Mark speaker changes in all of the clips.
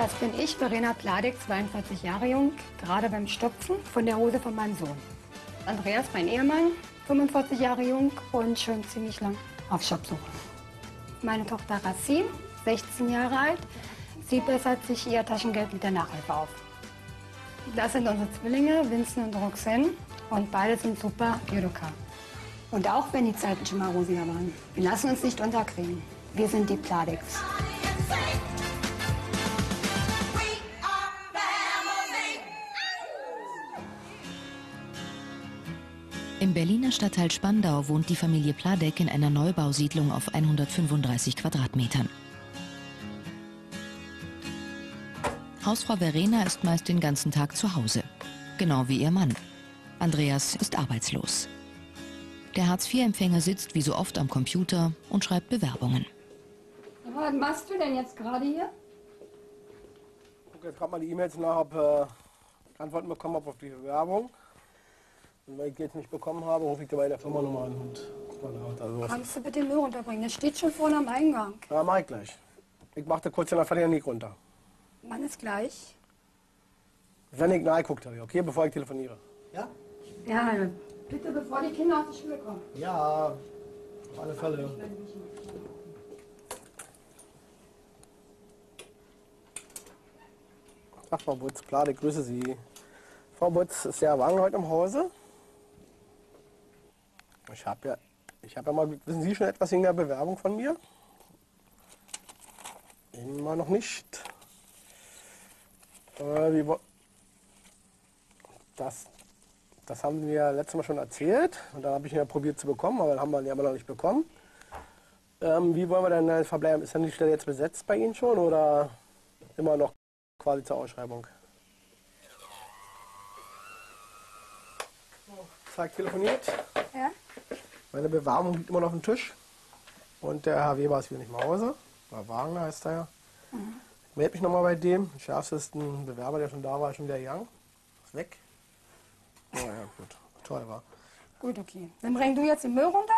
Speaker 1: Das bin ich, Verena Pladek, 42 Jahre jung, gerade beim Stopfen von der Hose von meinem Sohn. Andreas, mein Ehemann, 45 Jahre jung und schon ziemlich lang auf Jobsuche. Meine Tochter Racine, 16 Jahre alt, sie bessert sich ihr Taschengeld mit der Nachhilfe auf. Das sind unsere Zwillinge, Vincent und Roxanne, und beide sind super Judoka. Und auch wenn die Zeiten schon mal rosiger waren, wir lassen uns nicht unterkriegen. Wir sind die Pladeks.
Speaker 2: Im Berliner Stadtteil Spandau wohnt die Familie Pladek in einer Neubausiedlung auf 135 Quadratmetern. Hausfrau Verena ist meist den ganzen Tag zu Hause. Genau wie ihr Mann. Andreas ist arbeitslos. Der Hartz-IV-Empfänger sitzt wie so oft am Computer und schreibt Bewerbungen.
Speaker 1: Was machst du denn jetzt gerade hier?
Speaker 3: Ich gucke jetzt gerade mal die E-Mails nach, ob äh, ich Antworten bekommen habe auf die Bewerbung. Und wenn ich die jetzt nicht bekommen habe, rufe ich dir bei der Firma nochmal an und guck mal nach. Also, was-
Speaker 1: Kannst du bitte den Müll runterbringen? Der steht schon vorne am Eingang.
Speaker 3: ja, mach ich gleich. Ich mache da kurz der Verlängerung runter.
Speaker 1: Mann ist gleich.
Speaker 3: Wenn ich nachgeguckt habe, okay, bevor ich telefoniere. Ja?
Speaker 1: Ja, bitte bevor die Kinder aus der Schule kommen.
Speaker 3: Ja, auf alle Fälle. Ach, Frau Butz, klar, ich grüße Sie. Frau Butz, ist der Wagen heute im Hause? Ich habe ja, ich habe ja mal, wissen Sie schon etwas wegen der Bewerbung von mir? Immer noch nicht. Äh, das, das haben mir letztes Mal schon erzählt und dann habe ich ihn ja probiert zu bekommen, aber dann haben wir ihn ja immer noch nicht bekommen. Ähm, wie wollen wir denn äh, verbleiben? Ist denn die Stelle jetzt besetzt bei Ihnen schon oder immer noch quasi zur Ausschreibung? Zack, telefoniert.
Speaker 1: Ja?
Speaker 3: Meine Bewerbung liegt immer noch auf dem Tisch. Und der Herr Weber ist wieder nicht im Hause. Oder Wagner heißt er ja. Ich melde mich nochmal bei dem. Der Schärfste ist ein Bewerber, der schon da war, schon wieder gegangen. Ist weg. Oh ja, gut. Toll war.
Speaker 1: Gut, okay. Dann bring du jetzt den Müll runter,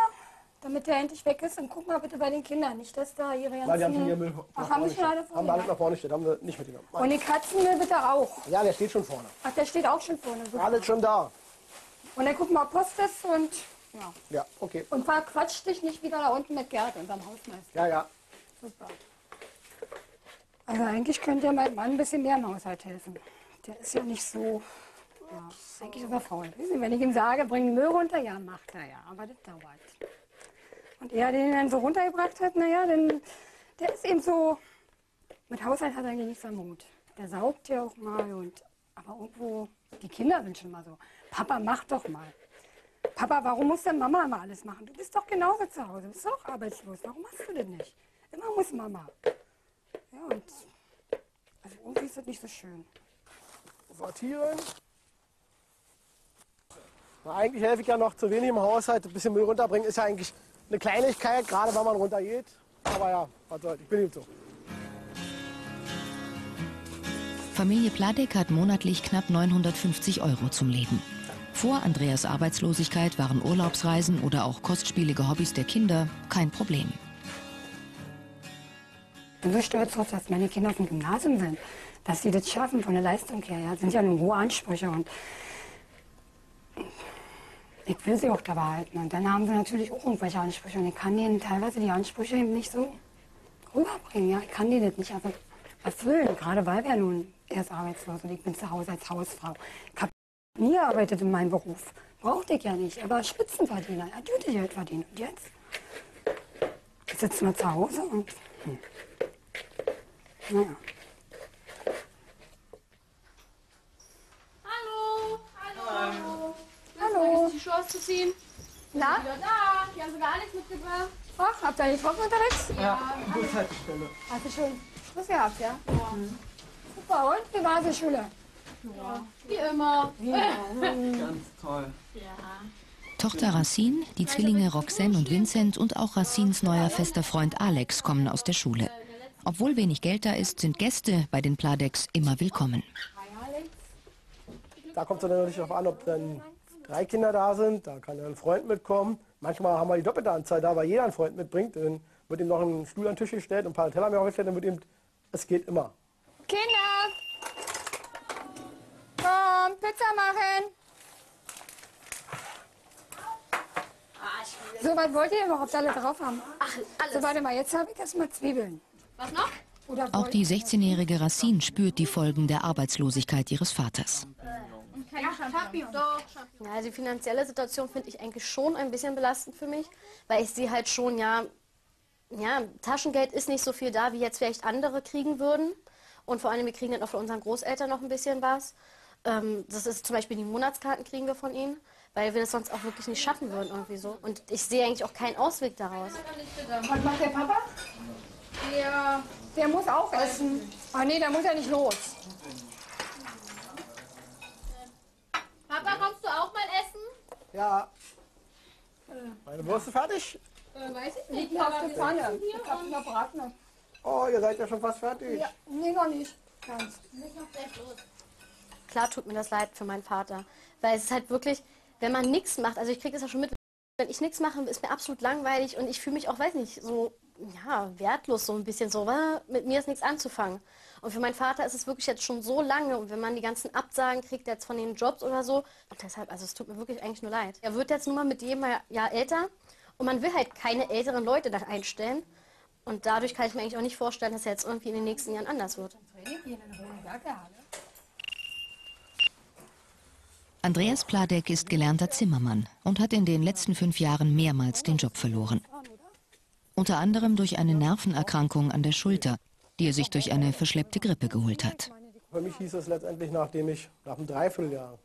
Speaker 1: damit der endlich weg ist. Und guck mal bitte bei den Kindern, nicht, dass da ihre ganzen...
Speaker 3: Weil die haben schon hier Müll
Speaker 1: Ach,
Speaker 3: nach
Speaker 1: haben
Speaker 3: vorne
Speaker 1: die schon alle
Speaker 3: gestellt. Haben wir alles
Speaker 1: vorne?
Speaker 3: nach vorne gestellt, haben wir nicht mitgenommen.
Speaker 1: Und den Katzenmüll bitte auch.
Speaker 3: Ja, der steht schon vorne.
Speaker 1: Ach, der steht auch schon vorne. Super.
Speaker 3: Alles schon da.
Speaker 1: Und dann gucken wir, ob Post ist und... Ja.
Speaker 3: Ja, okay.
Speaker 1: Und verquatsch dich nicht wieder da unten mit Gerd, unserem Hausmeister.
Speaker 3: Ja, ja.
Speaker 1: Super. Also eigentlich könnte ja mein Mann ein bisschen mehr im Haushalt helfen. Der ist ja nicht so... Ja, eigentlich ist er faul. Wenn ich ihm sage, bring Müll runter, ja, macht er ja. Aber das dauert. Und er den dann so runtergebracht hat, naja, dann... Der ist eben so... Mit Haushalt hat er eigentlich nichts am Hut. Der saugt ja auch mal und... Aber irgendwo... Die Kinder sind schon mal so. Papa, mach doch mal. Papa, warum muss denn Mama immer alles machen? Du bist doch genauso zu Hause, du bist auch arbeitslos. Warum machst du das nicht? Immer muss Mama. Ja, und also irgendwie ist das nicht so schön.
Speaker 3: Sortieren. Na, eigentlich helfe ich ja noch zu wenig im Haushalt. Ein bisschen Müll runterbringen ist ja eigentlich eine Kleinigkeit, gerade wenn man runtergeht. Aber ja, was soll's. Ich bin ihm so.
Speaker 2: Familie Pladek hat monatlich knapp 950 Euro zum Leben. Vor Andreas Arbeitslosigkeit waren Urlaubsreisen oder auch kostspielige Hobbys der Kinder kein Problem.
Speaker 1: Ich bin so stolz drauf, dass meine Kinder auf dem Gymnasium sind. Dass sie das schaffen von der Leistung her. Ja, das sind ja nur hohe Ansprüche und ich will sie auch da behalten. Und dann haben sie natürlich auch irgendwelche Ansprüche. Und ich kann denen teilweise die Ansprüche eben nicht so rüberbringen. Ja, ich kann denen das nicht einfach erfüllen. Gerade weil wir nun erst arbeitslos und ich bin zu Hause als Hausfrau. Ich habe nie gearbeitet in meinem Beruf. Brauchte ich ja nicht. Aber Spitzenverdiener, ja, dürfte Geld verdienen. Und jetzt? Jetzt sitzen wir zu Hause und. Hm. Naja.
Speaker 4: Hallo! Hallo!
Speaker 1: Hallo.
Speaker 4: Die Schuhe auszuziehen?
Speaker 1: Na?
Speaker 4: Ja, da! Die haben so gar nichts mitgebracht.
Speaker 1: Ach, habt ihr nicht Trocken unterwegs?
Speaker 4: Ja.
Speaker 3: Bushaltestelle.
Speaker 1: Hast du schon Schluss gehabt, ja? Mhm. Super, und? Wie war die Schule?
Speaker 4: Wie immer.
Speaker 5: Ganz toll.
Speaker 2: Tochter Racine, die Zwillinge Roxanne und Vincent und auch Racines neuer fester Freund Alex kommen aus der Schule. Obwohl wenig Geld da ist, sind Gäste bei den Pladeks immer willkommen.
Speaker 3: Da kommt es dann natürlich darauf an, ob dann drei Kinder da sind. Da kann ein Freund mitkommen. Manchmal haben wir die doppelte Anzahl da, weil jeder einen Freund mitbringt. Dann wird ihm noch ein Stuhl an den Tisch gestellt und ein paar Teller mehr aufgestellt. Dann wird ihm, es geht immer.
Speaker 1: Kinder! Komm, Pizza machen! So, was wollt ihr überhaupt alle drauf haben?
Speaker 4: Ach, alles.
Speaker 1: So, warte mal, jetzt habe ich erstmal Zwiebeln.
Speaker 4: Was noch?
Speaker 1: Oder
Speaker 2: Auch die 16-jährige Racine spürt die Folgen der Arbeitslosigkeit ihres Vaters.
Speaker 6: Ja, die finanzielle Situation finde ich eigentlich schon ein bisschen belastend für mich, weil ich sehe halt schon, ja, ja, Taschengeld ist nicht so viel da, wie jetzt vielleicht andere kriegen würden. Und vor allem, wir kriegen dann auch von unseren Großeltern noch ein bisschen was. Ähm, das ist zum Beispiel die Monatskarten kriegen wir von ihnen, weil wir das sonst auch wirklich nicht schaffen würden irgendwie so. Und ich sehe eigentlich auch keinen Ausweg daraus.
Speaker 1: Was macht der Papa?
Speaker 4: Der
Speaker 1: Der muss auch essen. Ah nee, der muss ja nicht los.
Speaker 4: Papa, kommst du auch mal essen?
Speaker 3: Ja. Meine Wurst ist fertig.
Speaker 4: Äh, weiß ich nicht.
Speaker 1: Liegt auf der Pfanne. Ich hab
Speaker 4: und
Speaker 1: noch Braten.
Speaker 3: Oh, ihr seid ja schon fast fertig.
Speaker 1: Ja, nee, noch nicht. Ganz.
Speaker 4: müssen noch gleich los.
Speaker 6: Klar tut mir das leid für meinen Vater, weil es ist halt wirklich, wenn man nichts macht, also ich kriege das ja schon mit, wenn ich nichts mache, ist mir absolut langweilig und ich fühle mich auch, weiß nicht, so, ja, wertlos so ein bisschen so, wa? mit mir ist nichts anzufangen. Und für meinen Vater ist es wirklich jetzt schon so lange und wenn man die ganzen Absagen kriegt jetzt von den Jobs oder so, und deshalb, also es tut mir wirklich eigentlich nur leid. Er wird jetzt nun mal mit jedem Jahr älter und man will halt keine älteren Leute da einstellen. Und dadurch kann ich mir eigentlich auch nicht vorstellen, dass er jetzt irgendwie in den nächsten Jahren anders wird.
Speaker 2: Andreas Pladek ist gelernter Zimmermann und hat in den letzten fünf Jahren mehrmals den Job verloren. Unter anderem durch eine Nervenerkrankung an der Schulter, die er sich durch eine verschleppte Grippe geholt hat.
Speaker 3: Für mich hieß es letztendlich, nachdem ich nach einem Dreivierteljahr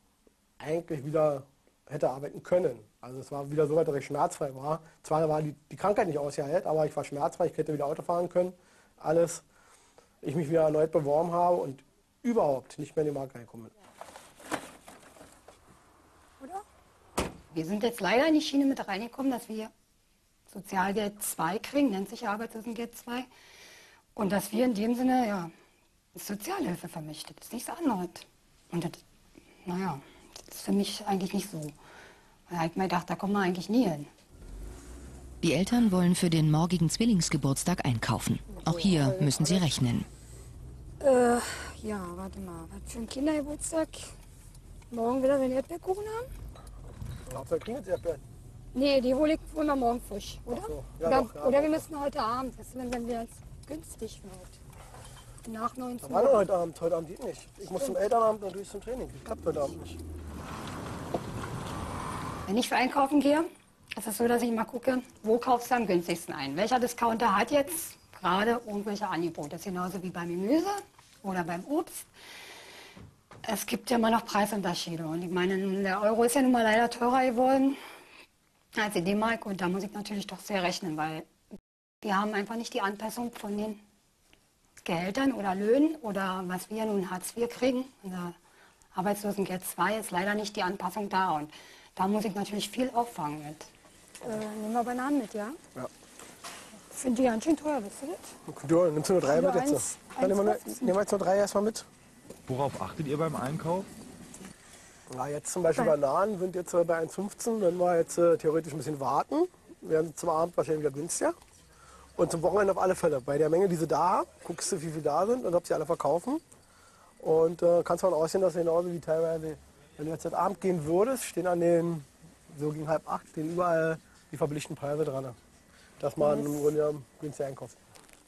Speaker 3: eigentlich wieder hätte arbeiten können. Also es war wieder so weit, dass ich schmerzfrei war. Zwar war die, die Krankheit nicht ausgeheilt, aber ich war schmerzfrei, ich hätte wieder Auto fahren können. Alles. Ich mich wieder erneut beworben habe und überhaupt nicht mehr in die Marke reingekommen bin.
Speaker 1: Wir sind jetzt leider in die Schiene mit reingekommen, dass wir Sozialgeld 2 kriegen, nennt sich Arbeitslosengeld 2. Und dass wir in dem Sinne, ja, Sozialhilfe vermischt. Das ist nichts anderes. Und das, naja, das ist für mich eigentlich nicht so. Da habe ich mir gedacht, da kommen wir eigentlich nie hin.
Speaker 2: Die Eltern wollen für den morgigen Zwillingsgeburtstag einkaufen. Auch hier müssen sie rechnen.
Speaker 1: Äh, ja, warte mal, was für ein Kindergeburtstag? Morgen wieder den Erdbeerkuchen haben? Nee, die hole ich wohl mal morgen frisch, oder?
Speaker 3: so, ja
Speaker 1: oder,
Speaker 3: doch, ja,
Speaker 1: oder wir müssen heute Abend, ist, wenn, wenn wir günstig wird. Nach 19
Speaker 3: War
Speaker 1: Uhr.
Speaker 3: heute Abend, heute Abend geht nicht. Ich muss zum Elternabend natürlich zum Training. Das klappt heute Abend nicht.
Speaker 1: Wenn ich für einkaufen gehe, ist es so, dass ich mal gucke, wo kaufst du am günstigsten ein? Welcher Discounter hat jetzt gerade irgendwelche Angebote? Das ist genauso wie beim Gemüse oder beim Obst. Es gibt ja immer noch Preisunterschiede. Und ich meine, der Euro ist ja nun mal leider teurer geworden als die D-Mark. Und da muss ich natürlich doch sehr rechnen, weil wir haben einfach nicht die Anpassung von den Gehältern oder Löhnen oder was wir nun Hartz IV kriegen. Unser Arbeitslosengeld 2 ist leider nicht die Anpassung da. Und da muss ich natürlich viel auffangen mit. Äh, nehmen wir Bananen mit, ja?
Speaker 3: Ja.
Speaker 1: Finde die ganz schön teuer, wisst ihr das?
Speaker 3: Du nimmst du nur drei mit jetzt?
Speaker 1: eins-
Speaker 3: Dann nehmen wir,
Speaker 1: eins
Speaker 3: nehmen wir jetzt nur drei erstmal mit.
Speaker 7: Worauf achtet ihr beim Einkauf?
Speaker 3: Ja, jetzt zum Beispiel Bananen sind jetzt äh, bei 1,15. Wenn wir jetzt äh, theoretisch ein bisschen warten, werden sie zum Abend wahrscheinlich wieder günstiger. Und zum Wochenende auf alle Fälle. Bei der Menge, die sie da haben, guckst du, wie viel da sind und ob sie alle verkaufen. Und äh, kannst davon ausgehen, dass genauso wie teilweise, wenn du jetzt heute Abend gehen würdest, stehen an den, so gegen halb acht, stehen überall die verblichten Preise dran. Dass man im Grunde günstig einkauft.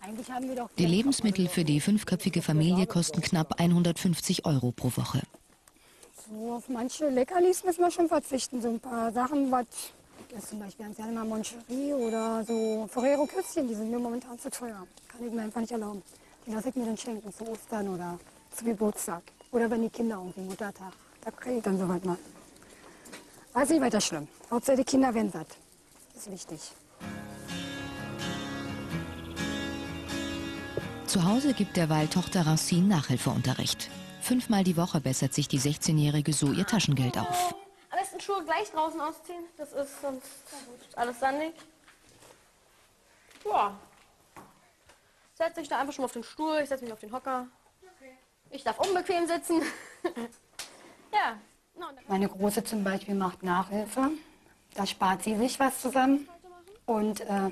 Speaker 1: Eigentlich haben wir doch
Speaker 2: Die Lebensmittel für die fünfköpfige Familie kosten knapp 150 Euro pro Woche.
Speaker 1: so auf manche Leckerlis müssen wir schon verzichten. So ein paar Sachen, was ist zum Beispiel ganz gerne mal Moncherie oder so Ferrero Küsschen, die sind mir momentan zu teuer. Kann ich mir einfach nicht erlauben. Die lasse ich mir dann schenken zu Ostern oder zu Geburtstag. Oder wenn die Kinder irgendwie Muttertag. Da kriege ich dann soweit mal. Aber ist nicht weiter schlimm. Hauptsache die Kinder werden satt. Das ist wichtig.
Speaker 2: Zu Hause gibt derweil Tochter Racine Nachhilfeunterricht. Fünfmal die Woche bessert sich die 16-Jährige so ihr Taschengeld auf.
Speaker 6: Am besten Schuhe gleich draußen ausziehen. Das ist sonst alles sandig. Ja. Setz dich da einfach schon mal auf den Stuhl. Ich setze mich auf den Hocker. Ich darf unbequem sitzen. ja. No, und dann-
Speaker 1: Meine Große zum Beispiel macht Nachhilfe. Da spart sie sich was zusammen. Und äh,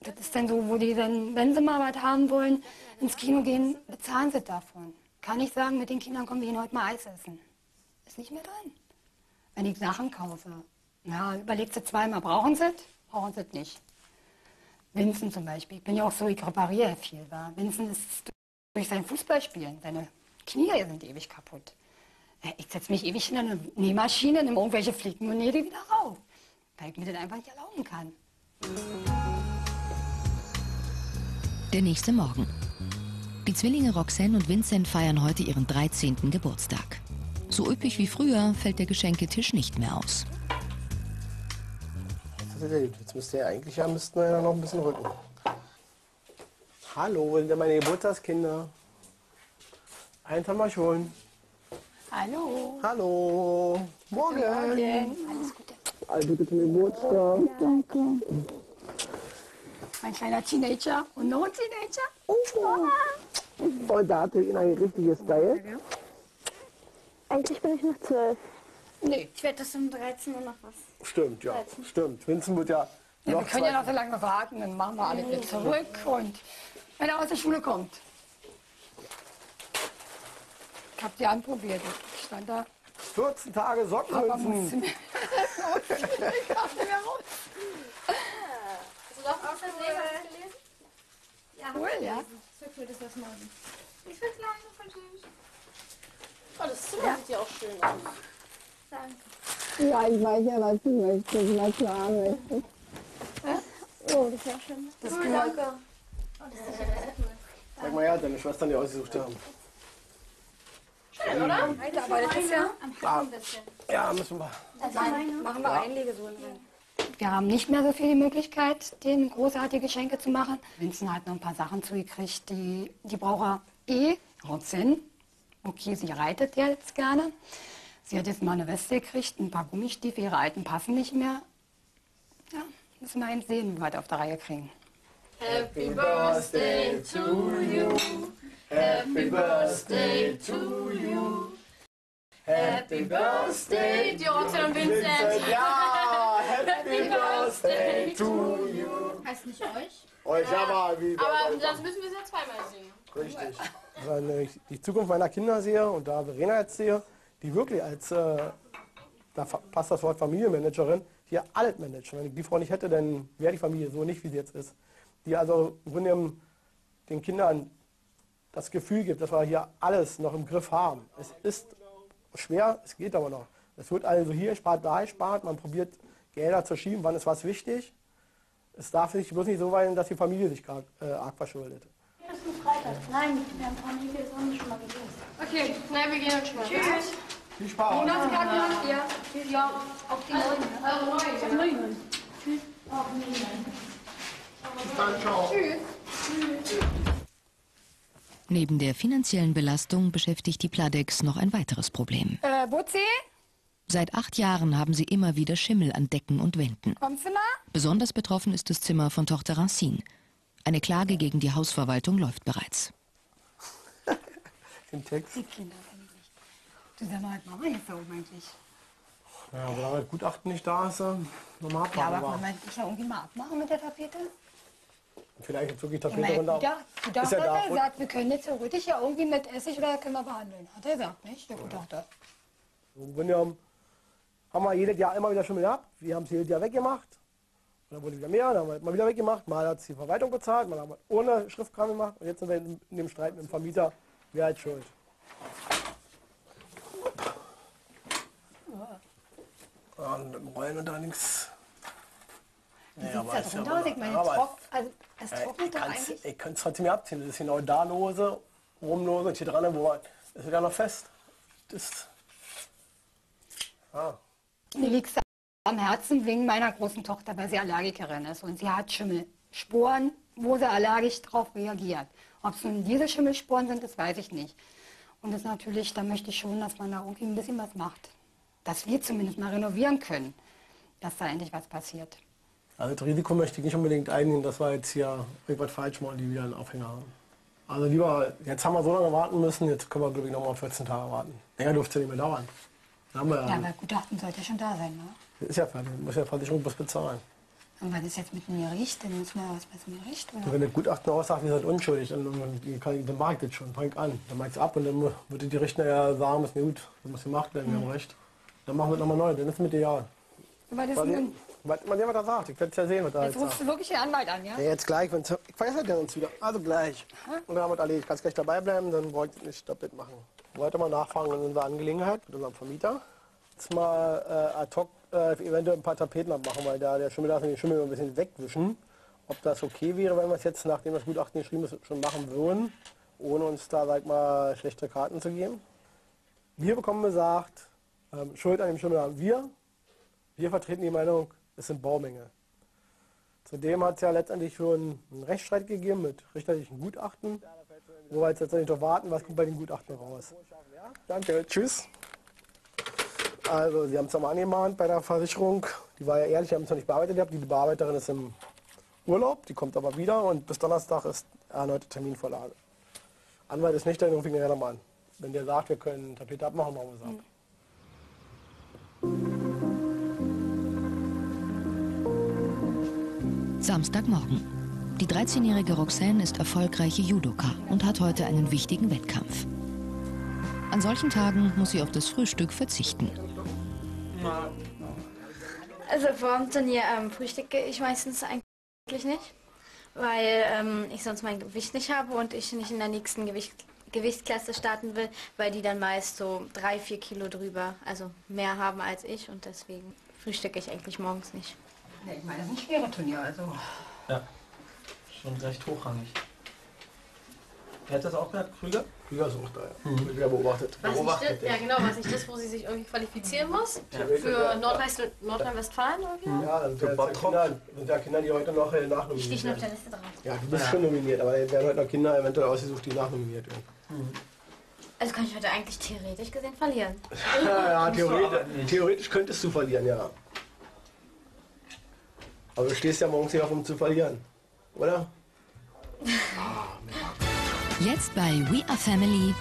Speaker 1: Das ist dann so, wo die dann, wenn sie mal was haben wollen, ins Kino gehen, bezahlen sie davon. Kann ich sagen, mit den Kindern kommen wir gehen heute mal Eis essen. Ist nicht mehr drin. Wenn ich Sachen kaufe, ja, überlegt sie zweimal, brauchen sie es? Brauchen sie es nicht. Vincent zum Beispiel, ich bin ja auch so, ich repariere viel. Wa? Vincent ist durch sein Fußballspielen, seine Knie sind ewig kaputt. Ich setze mich ewig in eine Nähmaschine, nehme irgendwelche Flicken und nähe die wieder rauf. Weil ich mir das einfach nicht erlauben kann.
Speaker 2: Der nächste Morgen. Die Zwillinge Roxanne und Vincent feiern heute ihren 13. Geburtstag. So üppig wie früher fällt der Geschenketisch nicht mehr aus.
Speaker 3: Ja. Jetzt müsste ja eigentlich ja, müssten wir ja noch ein bisschen rücken. Hallo, wo sind denn meine Geburtstagskinder? Eins haben wir schon.
Speaker 1: Hallo.
Speaker 3: Hallo. Morgen.
Speaker 1: Alles Gute.
Speaker 3: Alles Gute zum Geburtstag.
Speaker 1: Mein kleiner Teenager und noch ein Teenager.
Speaker 3: Und da hatte ich ein richtiges Style.
Speaker 8: Eigentlich bin ich noch zwölf.
Speaker 1: Nee.
Speaker 8: Ich werde das um 13 Uhr noch was.
Speaker 3: Stimmt, ja. Stimmt. Vincent wird ja
Speaker 1: Ja, wir können ja noch so lange warten, dann machen wir alle wieder zurück und wenn er aus der Schule kommt. Ich habe die anprobiert. Ich stand da,
Speaker 3: 14 Tage Socken,
Speaker 1: aber musste
Speaker 3: Vincent.
Speaker 1: mir ich kam nicht mehr raus.
Speaker 4: Hast du doch auch das Leben gelesen?
Speaker 1: Cool, ja.
Speaker 4: So cool, das was morgen. Ich voll süß.
Speaker 6: Oh, das Zimmer sieht ja auch schön aus.
Speaker 8: Ja, ich weiß ja, was du möchtest, na klar möchtest. Oh, das ist ja schön.
Speaker 1: Das ist cool.
Speaker 3: Sag mal ja, deine Schwestern, die ausgesucht haben.
Speaker 1: Alter, aber das ist ja,
Speaker 3: Ja, müssen wir.
Speaker 1: machen wir Einlegesohlen rein. Wir haben nicht mehr so viel die Möglichkeit, denen großartige Geschenke zu machen. Vincent hat noch ein paar Sachen zugekriegt, die, die braucht er eh. Roxanne, okay, sie reitet jetzt gerne. Sie hat jetzt mal eine Weste gekriegt, ein paar Gummistiefel, ihre alten passen nicht mehr. Ja, müssen wir eben sehen, wie wir das auf der Reihe kriegen.
Speaker 3: Happy Birthday to you. Happy Birthday to you. Happy Birthday,
Speaker 4: Die Roxanne und Vincent.
Speaker 3: Ja, Happy Birthday to you.
Speaker 4: Heißt nicht euch.
Speaker 3: Euch aber wie
Speaker 4: Aber das müssen wir ja zweimal singen.
Speaker 3: Richtig. Wenn ich die Zukunft meiner Kinder sehe und da Verena jetzt sehe, die wirklich als, äh, da passt das Wort Familienmanagerin, hier alles managt. Wenn ich die Frau nicht hätte, dann wäre die Familie so nicht, wie sie jetzt ist. Die also im Grunde den Kindern das Gefühl gibt, dass wir hier alles noch im Griff haben. Es ist schwer, es geht aber noch. Es wird also hier spart, da spart, man probiert Gelder zu schieben, wann ist was wichtig. Es darf sich bloß nicht so weit, dass die Familie sich grad, äh, arg verschuldet.
Speaker 8: Nein, wir haben Familie, das wir schon mal gesehen.
Speaker 4: Okay, nein, wir gehen jetzt schon mal. Tschüss.
Speaker 3: Viel Spaß!
Speaker 4: Ja, auf die neuen.
Speaker 3: Dann ciao.
Speaker 2: Neben der finanziellen Belastung beschäftigt die Pladex noch ein weiteres Problem.
Speaker 1: Äh, Butzi,
Speaker 2: Seit acht Jahren haben sie immer wieder Schimmel an Decken und Wänden.
Speaker 1: kommst du mal?
Speaker 2: Besonders betroffen ist das Zimmer von Tochter Racine. Eine Klage gegen die Hausverwaltung läuft bereits.
Speaker 3: Den Text.
Speaker 1: Die Kinder eigentlich. Du sag mal, was machen wir jetzt da oben eigentlich?
Speaker 3: Ja, solange das Gutachten nicht da ist, äh, nochmal
Speaker 1: Ja, aber kann man ja irgendwie mal abmachen mit der Tapete?
Speaker 3: Vielleicht jetzt wirklich Tapete runter.
Speaker 1: Gutachter, Gutachter
Speaker 3: Ist ja da.
Speaker 1: hat er gesagt, wir können jetzt theoretisch ja irgendwie mit Essig oder können wir behandeln. Hat er gesagt, nicht? Der Gutachter.
Speaker 3: Im Grunde genommen haben wir jedes Jahr immer wieder Schimmel gehabt. Wir haben es jedes Jahr weggemacht. Und dann wurde wieder mehr, dann haben wir es mal wieder weggemacht. Mal hat es die Verwaltung bezahlt, mal haben wir es ohne Schriftkram gemacht. Und jetzt sind wir in, dem Streit mit dem Vermieter. Wer hat schuld? Ja, und im Rollen und da nichts.
Speaker 1: Wie sieht das da drunter aus? Ich meine, trock, also, es
Speaker 3: Äh,
Speaker 1: trocknet doch eigentlich.
Speaker 3: Ich es trotzdem abziehen. Das ist genau da lose, rumlose und hier dran, wo man, das wird ja noch fest. Das, ja.
Speaker 1: Mir liegt es am Herzen wegen meiner großen Tochter, weil sie Allergikerin ist. Und sie hat Schimmelsporen, wo sie allergisch darauf reagiert. Ob es nun diese Schimmelsporen sind, das weiß ich nicht. Und das natürlich, da möchte ich schon, dass man da irgendwie ein bisschen was macht. Dass wir zumindest mal renovieren können, dass da endlich was passiert.
Speaker 3: Also das Risiko möchte ich nicht unbedingt eingehen, dass wir jetzt hier irgendwas falsch machen, die wieder einen Aufhänger haben. Also lieber, jetzt haben wir so lange warten müssen, jetzt können wir glaube ich noch mal 14 Tage warten. Länger dürfte es ja nicht mehr dauern. Dann haben wir ja,
Speaker 1: Ja, aber Gutachten sollte schon da sein, ne?
Speaker 3: ist ja fertig, muss ja Versicherung bloß bezahlen.
Speaker 1: Und was ist jetzt mit dem Gericht? Dann müssen wir was mit dem Gericht, oder?
Speaker 3: Wenn das Gutachten aussagt, wir sind unschuldig, dann, dann, dann mache ich das schon, fang an. Dann mache ich es ab und dann würde die Richter ja sagen, ist mir gut, das muss gemacht werden, wir haben recht. Dann machen wir es nochmal neu, dann ist es mit dir ja.
Speaker 1: Was ist
Speaker 3: Was, man ja, was er sagt, ich werde es ja sehen, was er
Speaker 1: jetzt
Speaker 3: jetzt
Speaker 1: rufst
Speaker 3: sagt.
Speaker 1: du wirklich den Anwalt an, ja?
Speaker 3: Ja, jetzt gleich, wenn's, ich vergesse der uns wieder. Also gleich. Und dann haben wir es erledigt. Kannst gleich dabei bleiben, dann wollte ich nicht doppelt machen. Ich wollte mal nachfragen in unserer Angelegenheit mit unserem Vermieter. Jetzt mal äh, ad hoc äh, eventuell ein paar Tapeten abmachen, weil da der Schimmel darf den Schimmel ein bisschen wegwischen. Ob das okay wäre, wenn wir es jetzt, nachdem das Gutachten geschrieben ist, schon machen würden, ohne uns da, sag ich mal, schlechte Karten zu geben. Wir bekommen gesagt, ähm, Schuld an dem Schimmel haben wir. Wir vertreten die Meinung, es sind Baumängel. Zudem hat es ja letztendlich schon einen Rechtsstreit gegeben mit richterlichen Gutachten, wo wir jetzt letztendlich noch warten, was kommt bei den Gutachten raus. Danke, tschüss. Also, Sie haben es nochmal angemahnt bei der Versicherung. Die war ja ehrlich, die haben es noch nicht bearbeitet gehabt. Die Bearbeiterin ist im Urlaub, die kommt aber wieder und bis Donnerstag ist erneute Terminvorlage. Anwalt ist nicht, dann rufe ich ja nochmal an. Wenn der sagt, wir können Tapete abmachen, machen wir es ab.
Speaker 2: Samstagmorgen. Die 13-jährige Roxanne ist erfolgreiche Judoka und hat heute einen wichtigen Wettkampf. An solchen Tagen muss sie auf das Frühstück verzichten.
Speaker 9: Also vor dem Turnier ähm, frühstücke ich meistens eigentlich nicht, weil ähm, ich sonst mein Gewicht nicht habe und ich nicht in der nächsten Gewicht, Gewichtsklasse starten will, weil die dann meist so drei, vier Kilo drüber, also mehr haben als ich und deswegen frühstücke ich eigentlich morgens nicht.
Speaker 1: Ja, ich meine, das ist ein schweres Turnier, also.
Speaker 5: Ja, schon recht hochrangig. Wer hat das auch gehört? Krüger?
Speaker 3: Krüger ist auch da, ja. Mhm. Wieder beobachtet.
Speaker 6: Was
Speaker 3: beobachtet
Speaker 6: das, ja genau, was nicht das, wo sie sich irgendwie qualifizieren muss? Für Nordrhein- Nordrhein-Westfalen irgendwie?
Speaker 3: Ja, das sind ja, jetzt
Speaker 5: Bottrop.
Speaker 3: Kinder, das sind ja Kinder, die heute noch äh, nachnominiert
Speaker 6: Ich stehe auf der
Speaker 3: werden.
Speaker 6: Liste drauf.
Speaker 3: Ja, du bist
Speaker 5: Ja.
Speaker 3: schon nominiert, aber werden heute noch Kinder eventuell ausgesucht, die nachnominiert werden.
Speaker 6: Also kann ich heute eigentlich theoretisch gesehen verlieren.
Speaker 3: Ja, ja, theoretisch, theoretisch könntest du verlieren, ja. Aber du stehst ja morgens hier auf, um zu verlieren, oder?
Speaker 2: Jetzt bei We Are Family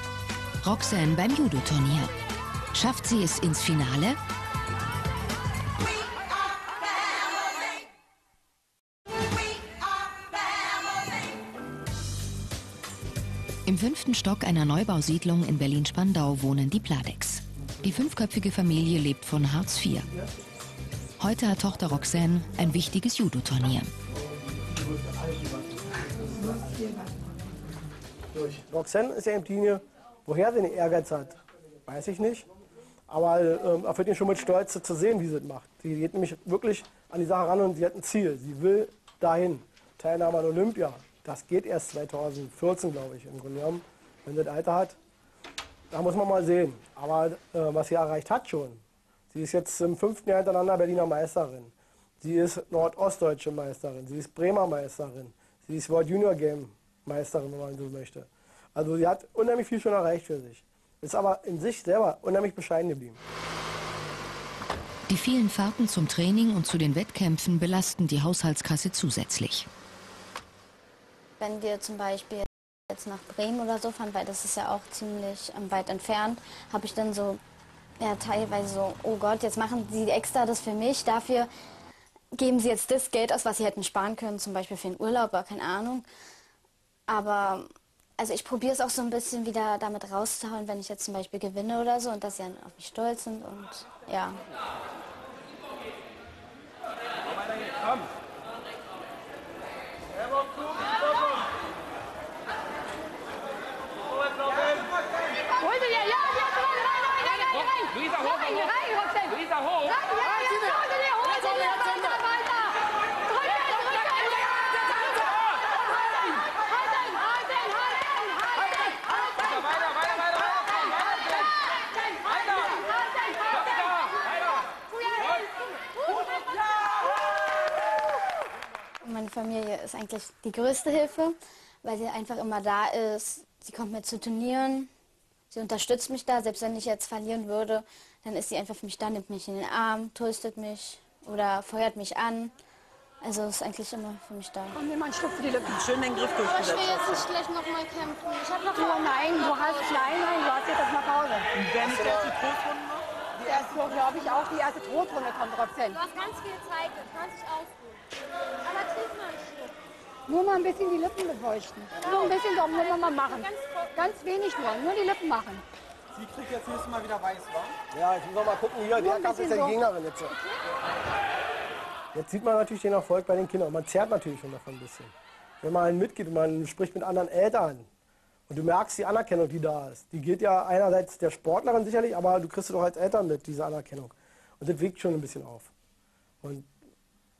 Speaker 2: Roxanne beim Judo-Turnier. Schafft sie es ins Finale? Im fünften Stock einer Neubausiedlung in Berlin-Spandau wohnen die Pladecks. Die fünfköpfige Familie lebt von Hartz IV. Heute hat Tochter Roxanne ein wichtiges Judo-Turnier.
Speaker 3: Roxanne ist ja eben diejenige, woher sie den Ehrgeiz hat, weiß ich nicht. Aber ähm, erfüllt ihn schon mit Stolz zu sehen, wie sie es macht. Sie geht nämlich wirklich an die Sache ran und sie hat ein Ziel. Sie will dahin. Teilnahme an Olympia. Das geht erst 2014, glaube ich, im Grunde genommen, wenn sie das Alter hat. Da muss man mal sehen. Aber äh, was sie erreicht hat schon. Sie ist jetzt im fünften Jahr hintereinander Berliner Meisterin. Sie ist nordostdeutsche Meisterin. Sie ist Bremer Meisterin. Sie ist World Junior Game Meisterin, wenn man so möchte. Also sie hat unheimlich viel schon erreicht für sich. Ist aber in sich selber unheimlich bescheiden geblieben.
Speaker 2: Die vielen Fahrten zum Training und zu den Wettkämpfen belasten die Haushaltskasse zusätzlich.
Speaker 9: Wenn wir zum Beispiel jetzt nach Bremen oder so fahren, weil das ist ja auch ziemlich ähm, weit entfernt, habe ich dann so ja, teilweise so, oh Gott, jetzt machen sie extra das für mich, dafür geben sie jetzt das Geld aus, was sie hätten sparen können, zum Beispiel für den Urlaub oder keine Ahnung. Aber also ich probiere es auch so ein bisschen wieder damit rauszuhauen, wenn ich jetzt zum Beispiel gewinne oder so und dass sie dann auf mich stolz sind und ja.
Speaker 1: Hol sie dir, ja, ja, rein, rein, rein, rein, rein, rein.
Speaker 10: Luisa, hoch,
Speaker 1: rein,
Speaker 10: hoch.
Speaker 1: rein, Roxanne.
Speaker 10: Luisa, hoch.
Speaker 1: Rein, ja, ja, hol sie dir, hol sie dir, weiter, weiter. Drücken, drücken, halten, halten, halten, halten, halten.
Speaker 10: Weiter, weiter, weiter, weiter. Weiter.
Speaker 9: Und Meine Familie ist eigentlich die größte Hilfe, weil sie einfach immer da ist. Sie kommt mir zu Turnieren, sie unterstützt mich da. Selbst wenn ich jetzt verlieren würde, dann ist sie einfach für mich da, nimmt mich in den Arm, tröstet mich oder feuert mich an. Also ist eigentlich immer für mich da.
Speaker 1: Komm, nimm mal einen Schluck für die Lippen.
Speaker 5: Schön den Griff
Speaker 6: Aber ich will jetzt nicht gleich nochmal kämpfen. Ich habe noch
Speaker 1: Oh nein, du hast, nein, nein, du hast jetzt das nach Hause.
Speaker 5: Wer nicht erst die Trostrunden
Speaker 1: Der ist so, glaube ich, auch die erste Totrunde kommt trotzdem.
Speaker 6: Du hast ganz viel Zeit, du kannst dich ausruhen. Aber trink mal einen Schluck.
Speaker 1: Nur mal ein bisschen die Lippen befeuchten. Nur ein bisschen doch, nur mal machen. Ganz wenig nur, nur die Lippen machen.
Speaker 5: Sie kriegt jetzt nächstes Mal wieder weiß, wa?
Speaker 3: Ja, ich muss noch mal gucken, hier,
Speaker 1: Nur
Speaker 3: der
Speaker 1: ein
Speaker 3: Kampf ist
Speaker 1: bisschen
Speaker 3: ja die
Speaker 1: so.
Speaker 3: Gegnerin jetzt. Jetzt sieht man natürlich den Erfolg bei den Kindern. Man zerrt natürlich schon davon ein bisschen. Wenn man mitgeht und man spricht mit anderen Eltern und du merkst die Anerkennung, die da ist. Die geht ja einerseits der Sportlerin sicherlich, aber du kriegst sie doch als Eltern mit, diese Anerkennung. Und das wiegt schon ein bisschen auf. Und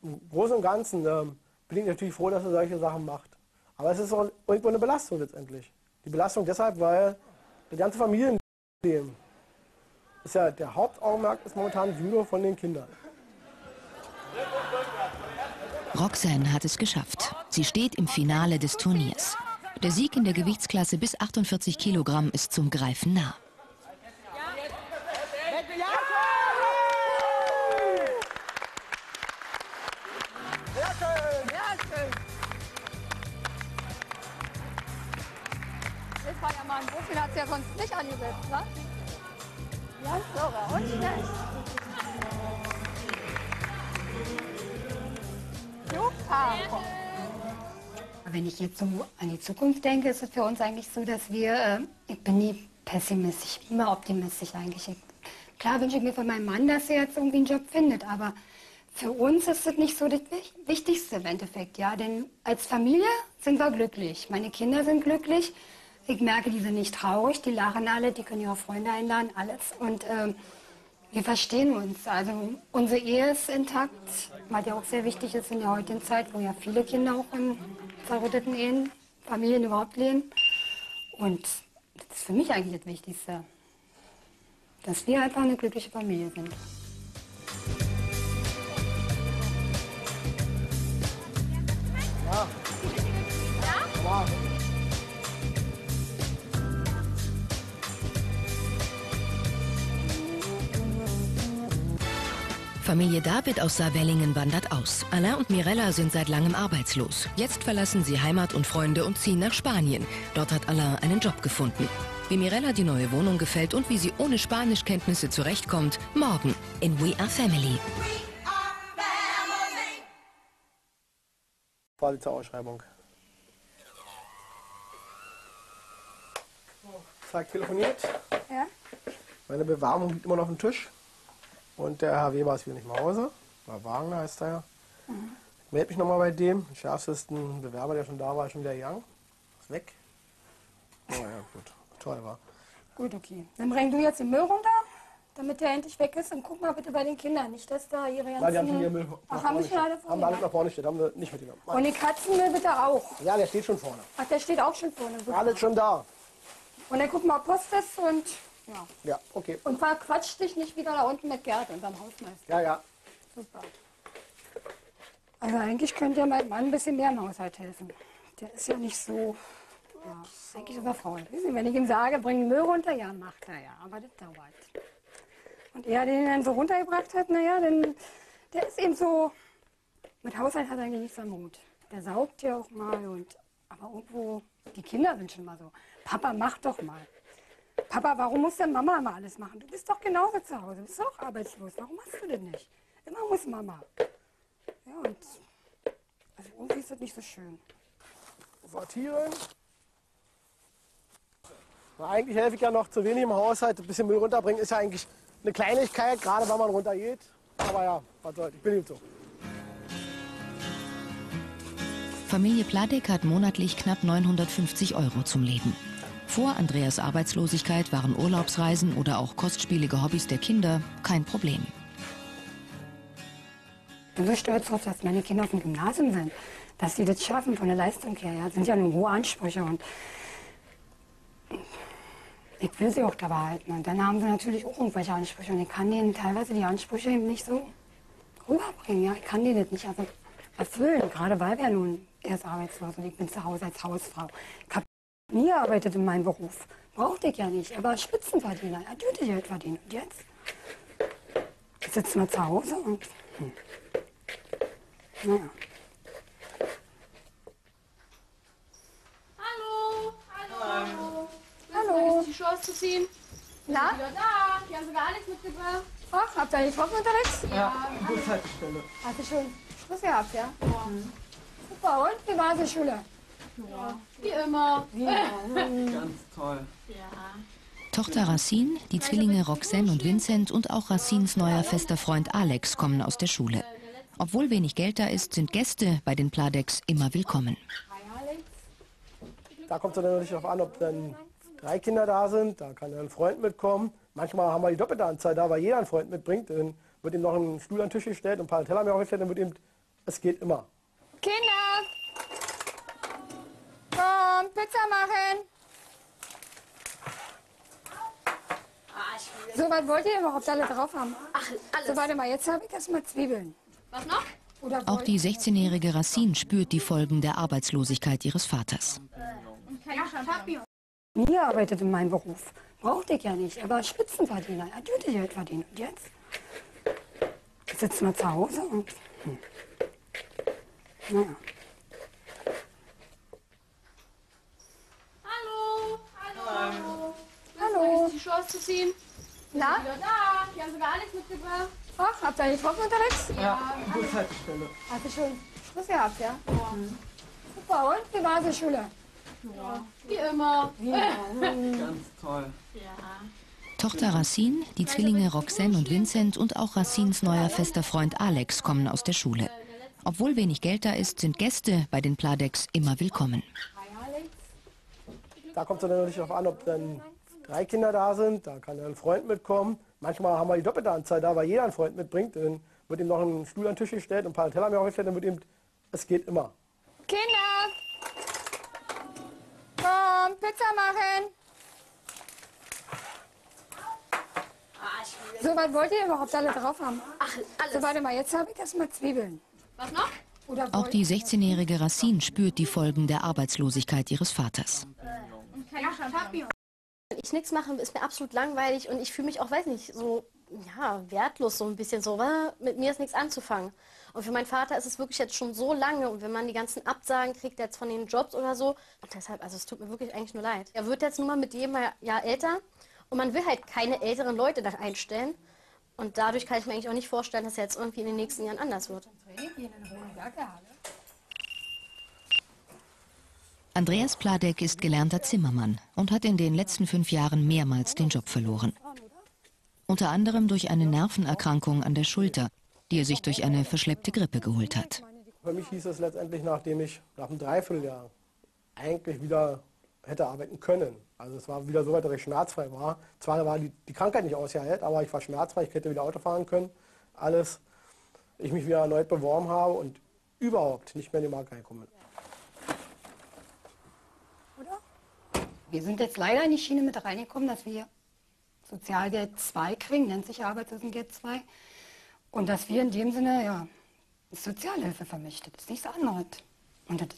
Speaker 3: im Großen und Ganzen ähm, bin ich natürlich froh, dass er solche Sachen macht. Aber es ist auch irgendwo eine Belastung letztendlich. Die Belastung deshalb, weil das ganze Familienleben ist ja der Hauptaugenmerk ist momentan Judo von den Kindern.
Speaker 2: Roxanne hat es geschafft. Sie steht im Finale des Turniers. Der Sieg in der Gewichtsklasse bis 48 Kilogramm ist zum Greifen nah.
Speaker 1: Wenn ich jetzt so an die Zukunft denke, ist es für uns eigentlich so, dass wir, äh, ich bin nie pessimistisch, immer optimistisch eigentlich. Ich, klar wünsche ich mir von meinem Mann, dass er jetzt irgendwie einen Job findet, aber für uns ist das nicht so das Wich- Wichtigste im Endeffekt, ja. Denn als Familie sind wir glücklich. Meine Kinder sind glücklich. Ich merke, die sind nicht traurig, die lachen alle, die können ihre Freunde einladen, alles. Und ähm, wir verstehen uns. Also unsere Ehe ist intakt, was ja auch sehr wichtig ist in der heutigen Zeit, wo ja viele Kinder auch in verrütteten Ehen, Familien überhaupt leben. Und das ist für mich eigentlich das Wichtigste, dass wir einfach eine glückliche Familie sind.
Speaker 2: Familie David aus Saarwellingen wandert aus. Alain und Mirella sind seit langem arbeitslos. Jetzt verlassen sie Heimat und Freunde und ziehen nach Spanien. Dort hat Alain einen Job gefunden. Wie Mirella die neue Wohnung gefällt und wie sie ohne Spanischkenntnisse zurechtkommt, morgen in We Are Family.
Speaker 3: Quasi zur Ausschreibung. Zack, telefoniert.
Speaker 1: Ja?
Speaker 3: Meine Bewerbung liegt immer noch auf dem Tisch. Und der Herr Weber ist wieder nicht im Hause. Herr Wagner heißt er ja. Ich melde mich nochmal bei dem. Der schärfste Bewerber, der schon da war, ist schon wieder gegangen. Ist weg. Oh ja, gut. Toll war.
Speaker 1: Gut, okay. Dann bring du jetzt den Müll runter, damit der endlich weg ist. Und guck mal bitte bei den Kindern, nicht, dass da ihre ganzen...
Speaker 3: Nein, die haben schon Müll
Speaker 1: Ach, haben
Speaker 3: vorne
Speaker 1: die schon alle
Speaker 3: gestellt. Haben wir alles
Speaker 1: vorne?
Speaker 3: nach vorne gestellt, haben wir nicht mitgenommen.
Speaker 1: Und die Katzenmüll bitte auch.
Speaker 3: Ja, der steht schon vorne.
Speaker 1: Ach, der steht auch schon vorne.
Speaker 3: Alles schon da.
Speaker 1: Und dann guck mal, ob Post ist und... Ja.
Speaker 3: Ja, okay.
Speaker 1: Und verquatsch dich nicht wieder da unten mit Gerd, unserem Hausmeister.
Speaker 3: Ja, ja.
Speaker 1: Super. Also eigentlich könnte ja mein Mann ein bisschen mehr im Haushalt helfen. Der ist ja nicht so... Ja, eigentlich ist er faul. Wenn ich ihm sage, bring Müll runter, ja, macht er ja. Aber das dauert. Und er den dann so runtergebracht hat, naja, dann... Der ist eben so... Mit Haushalt hat er eigentlich nichts am Hut. Der saugt ja auch mal und... Aber irgendwo... Die Kinder sind schon mal so. Papa, mach doch mal. Papa, warum muss denn Mama immer alles machen? Du bist doch genauso zu Hause, du bist auch arbeitslos. Warum machst du das nicht? Immer muss Mama. Ja, und also irgendwie ist das nicht so schön.
Speaker 3: Sortieren. Na, eigentlich helfe ich ja noch zu wenig im Haushalt. Ein bisschen Müll runterbringen ist ja eigentlich eine Kleinigkeit, gerade wenn man runtergeht. Aber ja, was soll's. Ich bin eben so.
Speaker 2: Familie Pladek hat monatlich knapp 950 Euro zum Leben. Vor Andreas Arbeitslosigkeit waren Urlaubsreisen oder auch kostspielige Hobbys der Kinder kein Problem.
Speaker 1: Ich bin so stolz darauf, dass meine Kinder auf dem Gymnasium sind. Dass sie das schaffen von der Leistung her. Ja, das sind ja nur hohe Ansprüche. Und ich will sie auch dabei halten. Und dann haben sie natürlich auch irgendwelche Ansprüche. Und ich kann denen teilweise die Ansprüche eben nicht so rüberbringen. Ja, ich kann denen das nicht also erfüllen. Gerade weil wir nun erst arbeitslos und ich bin zu Hause als Hausfrau. Nie gearbeitet in meinem Beruf. Brauchte ich ja nicht. Aber Spitzenverdiener, ja, dürfte Geld verdienen. Und jetzt? Jetzt sitzen wir zu Hause und. Hm. Naja.
Speaker 6: Hallo. Hallo.
Speaker 1: Hallo.
Speaker 6: Die Schuhe auszuziehen.
Speaker 1: Na?
Speaker 6: Wieder da.
Speaker 4: Die haben so gar nichts mitgebracht.
Speaker 1: Ach, habt ihr getroffen unterwegs?
Speaker 5: Ja, Bushaltestelle.
Speaker 1: Hast du schon Schluss gehabt, ja? Super, und wie war die Schule?
Speaker 4: Wie immer.
Speaker 5: Ganz toll.
Speaker 2: Tochter Racine, die Zwillinge Roxanne und Vincent und auch Racines neuer fester Freund Alex kommen aus der Schule. Obwohl wenig Geld da ist, sind Gäste bei den Pladex immer willkommen.
Speaker 3: Da kommt es dann natürlich darauf an, ob dann drei Kinder da sind. Da kann ein Freund mitkommen. Manchmal haben wir die doppelte Anzahl da, weil jeder einen Freund mitbringt. Dann wird ihm noch ein Stuhl an den Tisch gestellt und ein paar Teller mehr aufgestellt. Dann wird ihm, es geht immer.
Speaker 1: Kinder! Pizza machen! So, was wollt ihr überhaupt alle drauf haben?
Speaker 6: Ach, alles.
Speaker 1: So, warte mal, jetzt habe ich erstmal Zwiebeln.
Speaker 4: Was noch?
Speaker 1: Oder
Speaker 2: Auch die 16-jährige Racine spürt die Folgen der Arbeitslosigkeit ihres Vaters.
Speaker 1: Nie arbeitet in meinem Beruf. Brauchte ich ja nicht. Er war Spitzenverdiener. Er gute Geld verdient. Und jetzt? Jetzt sitzt man zu Hause und. Hm. Naja.
Speaker 4: Hallo. Hallo.
Speaker 1: Hallo.
Speaker 4: Die Schuhe auszuziehen.
Speaker 1: Na?
Speaker 4: Wieder da. Die haben so gar nichts mitgebracht.
Speaker 1: Ach, habt ihr getroffen unterwegs?
Speaker 5: Ja, Bushaltestelle.
Speaker 1: Hast du schon Schluss gehabt, ja? Super, und wie war die Schule?
Speaker 4: Wie immer.
Speaker 5: Ganz toll.
Speaker 2: Tochter Racine, die Zwillinge Roxanne und Vincent und auch Racines neuer fester Freund Alex kommen aus der Schule. Obwohl wenig Geld da ist, sind Gäste bei den Pladex immer willkommen.
Speaker 3: Da kommt es dann natürlich darauf an, ob dann drei Kinder da sind. Da kann dann ein Freund mitkommen. Manchmal haben wir die doppelte Anzahl da, weil jeder einen Freund mitbringt. Dann wird ihm noch ein Stuhl an den Tisch gestellt und ein paar Teller mehr aufgestellt. Dann wird ihm, es geht immer.
Speaker 1: Kinder! Komm, Pizza machen! So, was wollt ihr überhaupt alle drauf haben?
Speaker 6: Ach, alles.
Speaker 1: So, warte mal, jetzt habe ich erstmal Zwiebeln.
Speaker 4: Was noch?
Speaker 1: Oder
Speaker 2: Auch die 16-jährige Racine spürt die Folgen der Arbeitslosigkeit ihres Vaters.
Speaker 4: Kein Champignon.
Speaker 6: Wenn ich nichts mache, ist mir absolut langweilig und ich fühle mich auch, weiß nicht, so ja, wertlos so ein bisschen so, weil mit mir ist nichts anzufangen. Und für meinen Vater ist es wirklich jetzt schon so lange und wenn man die ganzen Absagen kriegt jetzt von den Jobs oder so und deshalb, also es tut mir wirklich eigentlich nur leid. Er wird jetzt nun mal mit jedem Jahr älter und man will halt keine älteren Leute da einstellen und dadurch kann ich mir eigentlich auch nicht vorstellen, dass er jetzt irgendwie in den nächsten Jahren anders wird.
Speaker 2: Andreas Pladek ist gelernter Zimmermann und hat in den letzten fünf Jahren mehrmals den Job verloren. Unter anderem durch eine Nervenerkrankung an der Schulter, die er sich durch eine verschleppte Grippe geholt hat.
Speaker 3: Für mich hieß es letztendlich, nachdem ich nach einem Dreivierteljahr eigentlich wieder hätte arbeiten können. Also es war wieder so weit, dass ich schmerzfrei war. Zwar war die, die Krankheit nicht ausgeheilt, aber ich war schmerzfrei, ich hätte wieder Auto fahren können. Alles. Ich mich wieder erneut beworben habe und überhaupt nicht mehr in die Marke gekommen
Speaker 1: Wir sind jetzt leider in die Schiene mit reingekommen, dass wir Sozialgeld 2 kriegen, nennt sich Arbeitslosengeld 2. Und dass wir in dem Sinne, ja, Sozialhilfe vermischt. Das ist nichts anderes. Und das,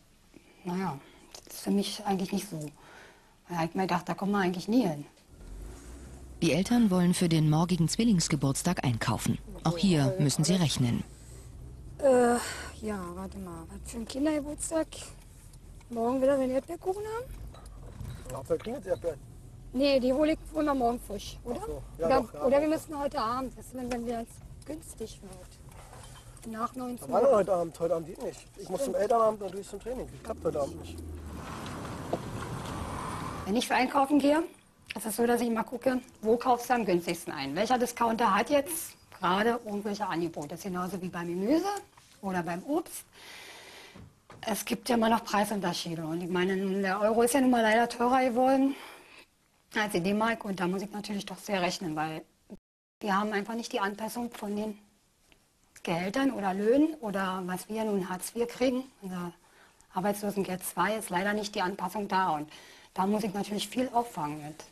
Speaker 1: naja, das ist für mich eigentlich nicht so. Da hab ich mir gedacht, da kommen wir eigentlich nie hin.
Speaker 2: Die Eltern wollen für den morgigen Zwillingsgeburtstag einkaufen. Auch hier müssen sie rechnen.
Speaker 1: Äh, ja, warte mal, was für ein Kindergeburtstag? Morgen wieder den Erdbeerkuchen haben?
Speaker 3: Hauptsache kriegen jetzt Erdbeeren.
Speaker 1: Nee, die hole ich morgen frisch, oder?
Speaker 3: so, ja
Speaker 1: oder,
Speaker 3: doch, ja,
Speaker 1: oder wir müssen heute Abend, ist, wenn, wenn wir jetzt günstig wird. Nach 19
Speaker 3: Wann denn
Speaker 1: Uhr.
Speaker 3: heute Abend? Heute Abend geht nicht. Ich muss zum Elternabend und durch zum Training. Das klappt heute Abend nicht.
Speaker 1: Wenn ich für einkaufen gehe, ist es so, dass ich mal gucke, wo kaufst du am günstigsten ein? Welcher Discounter hat jetzt gerade irgendwelche Angebote? Das ist genauso wie beim Gemüse oder beim Obst. Es gibt ja immer noch Preisunterschiede. Und ich meine, der Euro ist ja nun mal leider teurer geworden als die D-Mark. Und da muss ich natürlich doch sehr rechnen, weil wir haben einfach nicht die Anpassung von den Gehältern oder Löhnen oder was wir nun Hartz IV kriegen. Unser Arbeitslosengeld 2 ist leider nicht die Anpassung da. Und da muss ich natürlich viel auffangen mit.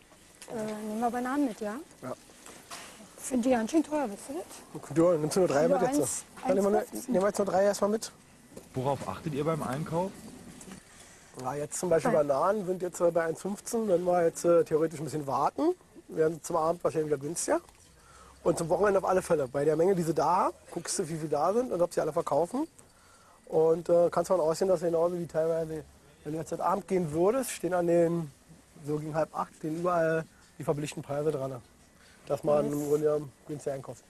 Speaker 1: Äh, nehmen wir Bananen mit, ja?
Speaker 3: Ja.
Speaker 1: Finde die ganz schön teuer, wisst ihr das?
Speaker 3: Du, nimmst du nur drei mit jetzt?
Speaker 1: eins-
Speaker 3: Dann nehmen wir,
Speaker 1: 1,50.
Speaker 3: nehmen wir jetzt nur drei erstmal mit.
Speaker 7: Worauf achtet ihr beim Einkauf?
Speaker 3: Ja, jetzt zum Beispiel Bananen sind jetzt äh, bei 1,15. Wenn wir jetzt äh, theoretisch ein bisschen warten, werden zum Abend wahrscheinlich wieder günstiger. Und zum Wochenende auf alle Fälle. Bei der Menge, die sie da haben, guckst du, wie viel da sind und ob sie alle verkaufen. Und äh, kannst davon ausgehen, dass genauso wie teilweise, wenn du jetzt heute Abend gehen würdest, stehen an den, so gegen halb acht, stehen überall die verblichten Preise dran. dass man im Grunde genommen günstig einkauft.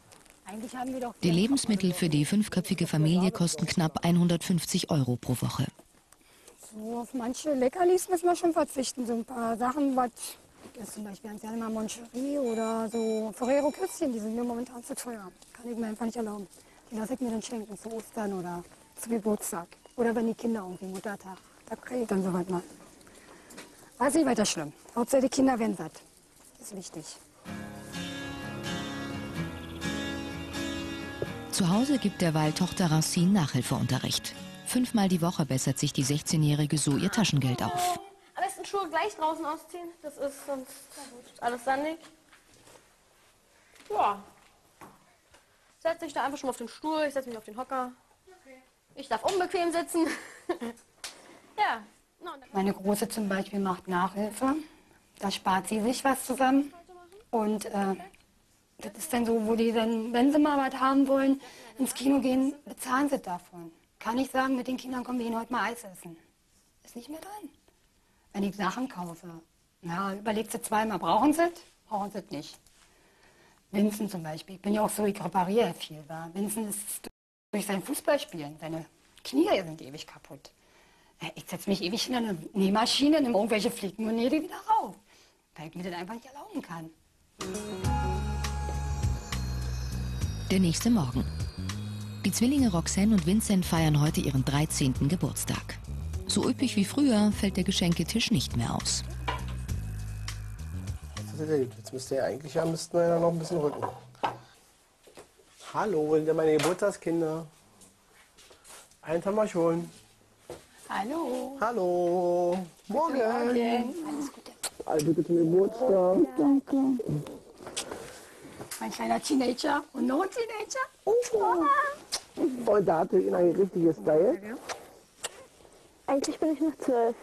Speaker 2: Die Lebensmittel für die fünfköpfige Familie kosten knapp 150 Euro pro Woche.
Speaker 1: so auf manche Leckerlis müssen wir schon verzichten. So ein paar Sachen, was ist zum Beispiel ganz gerne mal Moncherie oder so Ferrero Küsschen, die sind mir momentan zu teuer. Kann ich mir einfach nicht erlauben. Die lasse ich mir dann schenken zu Ostern oder zu Geburtstag. Oder wenn die Kinder irgendwie Muttertag. Da kriege ich dann soweit mal. Ist nicht weiter schlimm. Hauptsache die Kinder werden satt. Das ist wichtig.
Speaker 2: Zu Hause gibt derweil Tochter Racine Nachhilfeunterricht. Fünfmal die Woche bessert sich die 16-Jährige so ihr Taschengeld auf.
Speaker 6: Am besten Schuhe gleich draußen ausziehen. Das ist sonst alles sandig. Ja. Setz dich da einfach schon mal auf den Stuhl. Ich setze mich auf den Hocker. Ich darf unbequem sitzen. ja.
Speaker 1: Meine Große zum Beispiel macht Nachhilfe. Da spart sie sich was zusammen. Und äh, das ist dann so, wo die dann, wenn sie mal was haben wollen, ins Kino gehen, bezahlen sie davon. Kann ich sagen, mit den Kindern kommen wir hin heute mal Eis essen. Ist nicht mehr drin. Wenn ich Sachen kaufe, ja, überlegt sie zweimal, brauchen sie es? Brauchen sie es nicht. Vincent zum Beispiel, ich bin ja auch so, ich repariere viel. Wa? Vincent ist durch sein Fußballspielen, seine Knie sind ewig kaputt. Ich setze mich ewig in eine Nähmaschine, nehme irgendwelche Flicken und nähe die wieder rauf. Weil ich mir das einfach nicht erlauben kann.
Speaker 2: Der nächste Morgen. Die Zwillinge Roxanne und Vincent feiern heute ihren 13. Geburtstag. So üppig wie früher fällt der Geschenketisch nicht mehr aus.
Speaker 3: Ja. Jetzt müsste ja eigentlich ja, müssten wir ja noch ein bisschen rücken. Hallo, sind denn meine Geburtstagskinder? Eins haben wir schon.
Speaker 1: Hallo.
Speaker 3: Hallo. Morgen.
Speaker 1: Alles Gute.
Speaker 8: Also guten Geburtstag. Danke.
Speaker 1: Mein kleiner Teenager und noch ein Teenager.
Speaker 8: Und da hatte ich ein richtiges Style. Eigentlich bin ich noch zwölf.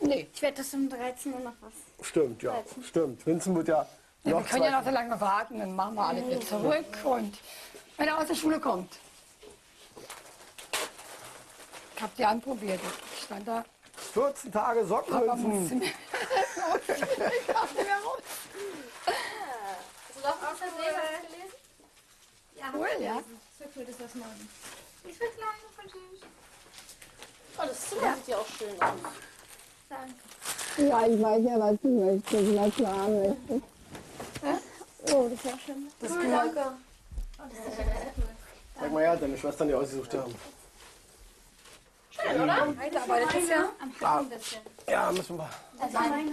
Speaker 1: Nee.
Speaker 6: Ich werde das um 13 Uhr noch was.
Speaker 3: Stimmt, ja. Stimmt. Vincent wird ja
Speaker 1: Ja, wir können ja noch so lange warten, dann machen wir alles wieder zurück. Und wenn er aus der Schule kommt. Ich hab die anprobiert. Ich stand da.
Speaker 3: 14 Tage
Speaker 1: mir. ich nicht mehr raus.
Speaker 6: Hast du doch aus der Nähe was gelesen? Ja,
Speaker 1: Cool, ja.
Speaker 6: So cool, das was morgen. Ich und voll süß. Oh, das Zimmer sieht ja auch schön aus. Danke.
Speaker 8: Ja, ich weiß ja, was du möchtest, na klar möchtest.
Speaker 6: Oh, das ist ja schön.
Speaker 1: Das
Speaker 6: cool,
Speaker 1: ist cool.
Speaker 6: danke.
Speaker 3: Sag mal, ja, deine Schwestern, die ausgesucht haben.
Speaker 6: Schön, oder?
Speaker 1: Aber das ist ja.
Speaker 3: Ja, ja müssen wir.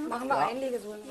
Speaker 1: Machen wir Einlegesohlen.